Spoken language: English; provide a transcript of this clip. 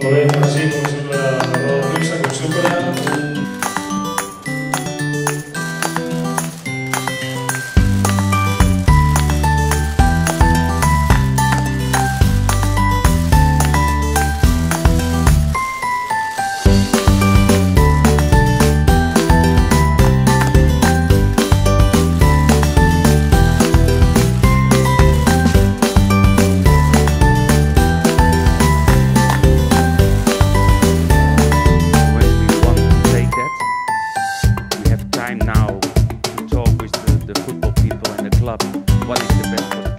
Podemos, time now to talk with the, the football people in the club. What is the best for the